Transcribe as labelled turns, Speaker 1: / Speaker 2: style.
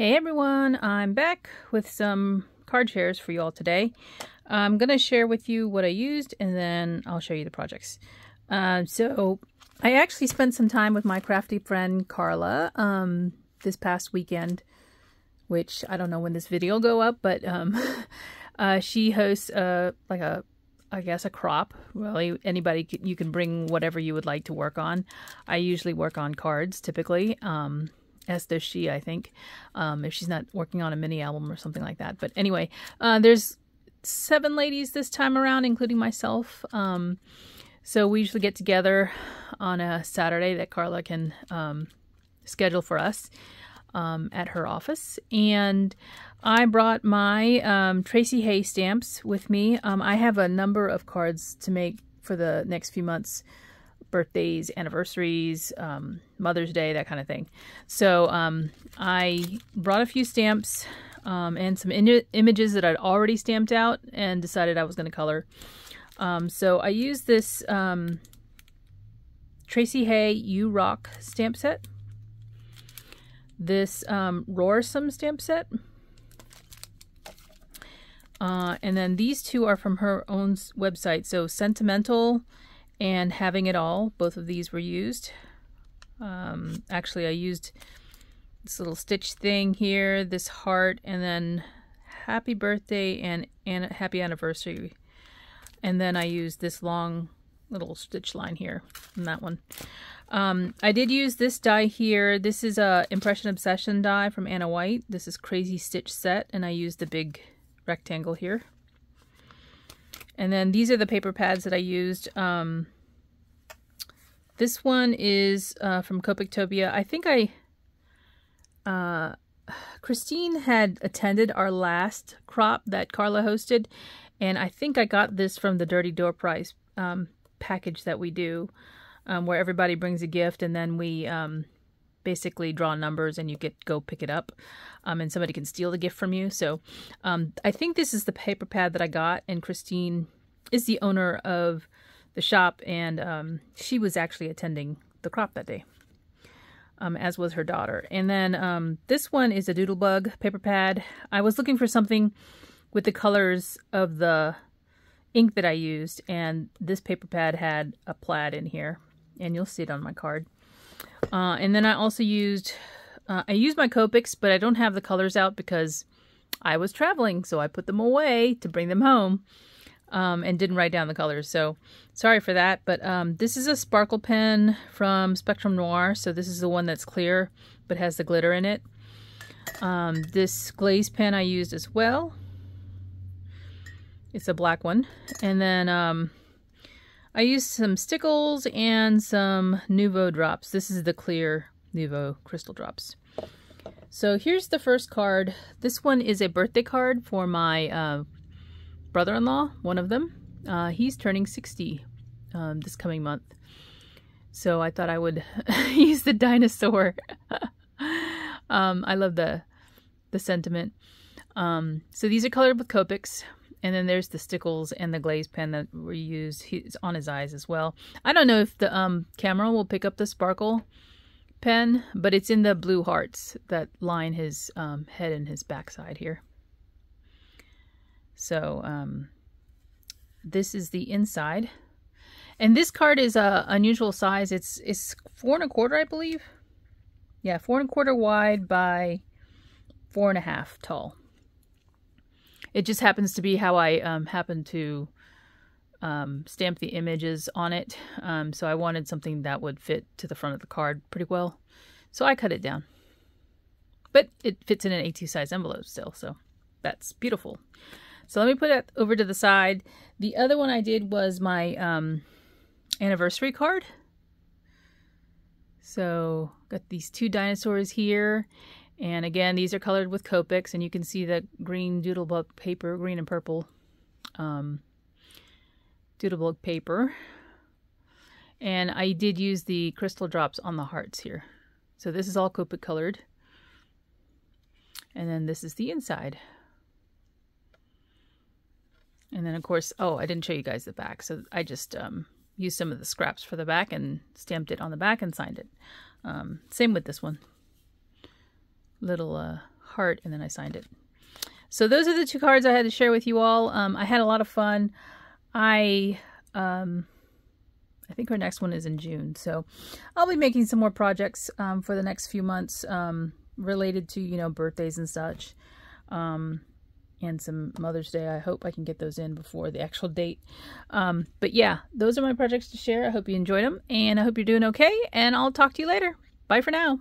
Speaker 1: Hey everyone, I'm back with some card shares for you all today. I'm going to share with you what I used and then I'll show you the projects. Uh, so I actually spent some time with my crafty friend Carla um, this past weekend, which I don't know when this video will go up, but um, uh, she hosts a, like a I guess a crop. Really, anybody you can bring whatever you would like to work on. I usually work on cards typically. Um, as does she, I think, um, if she's not working on a mini album or something like that. But anyway, uh, there's seven ladies this time around, including myself. Um, so we usually get together on a Saturday that Carla can um, schedule for us um, at her office. And I brought my um, Tracey Hey stamps with me. Um, I have a number of cards to make for the next few months birthdays, anniversaries, um, Mother's Day, that kind of thing. So um, I brought a few stamps um, and some images that I'd already stamped out and decided I was going to color. Um, so I used this um, Tracey Hey You Rock stamp set, this um, Roarsome stamp set, uh, and then these two are from her own website. So Sentimental and having it all. Both of these were used. Um, actually, I used this little stitch thing here, this heart, and then happy birthday and, and happy anniversary. And then I used this long little stitch line here and that one. Um, I did use this die here. This is a Impression Obsession die from Anna Wight. This is Crazy Stitch Set, and I used the big rectangle here. And then these are the paper pads that I used. Um, this one is uh, from Copictopia. I think I... Uh, Christine had attended our last crop that Carla hosted, and I think I got this from the Dirty Door Prize um, package that we do, um, where everybody brings a gift and then we um, basically draw numbers and you get go pick it up, um, and somebody can steal the gift from you. So um, I think this is the paper pad that I got, and Christine is the owner of the shop, and um, she was actually attending the crop that day. Um, as was her daughter. And then um, this one is a Doodlebug paper pad. I was looking for something with the colors of the ink that I used, and this paper pad had a plaid in here, and you'll see it on my card. Uh, and then I also used, uh, I used my Copics, but I don't have the colors out because I was traveling, so I put them away to bring them home um, and didn't write down the colors. So sorry for that. But um, this is a sparkle pen from Spectrum Noir. So this is the one that's clear but has the glitter in it. Um, this glaze pen I used as well. It's a black one. And then um, I used some Stickles and some Nuvo drops. This is the clear Nuvo crystal drops. So here's the first card. This one is a birthday card for my uh, brother-in-law, one of them. Uh, he's turning 60 um, this coming month. So I thought I would use the dinosaur. um, I love the the sentiment. Um, so these are colored with Copics. And then there's the stickles and the glaze pen that were used. He's on his eyes as well. I don't know if the um, camera will pick up the sparkle pen, but it's in the blue hearts that line his um, head and his backside here. So um, this is the inside. And this card is a unusual size. It's it's four and a quarter, I believe. Yeah, four and a quarter wide by four and a half tall. It just happens to be how I um, happen to um, stamp the images on it. Um, so I wanted something that would fit to the front of the card pretty well. So I cut it down. But it fits in an A2 size envelope still, so that's beautiful. So let me put it over to the side. The other one I did was my um, anniversary card. So got these two dinosaurs here. And again, these are colored with Copics, and you can see the green Doodlebug paper, green and purple um, Doodlebug paper. And I did use the crystal drops on the hearts here. So this is all Copic colored. And then this is the inside. And then, of course, oh, I didn't show you guys the back. So I just um, used some of the scraps for the back and stamped it on the back and signed it. Um, same with this one. Little uh, heart, and then I signed it. So those are the two cards I had to share with you all. Um, I had a lot of fun. I um, I think our next one is in June. So I'll be making some more projects um, for the next few months um, related to, you know, birthdays and such. Um, and some Mother's Day. I hope I can get those in before the actual date. Um, but yeah, those are my projects to share. I hope you enjoyed them and I hope you're doing okay. And I'll talk to you later. Bye for now.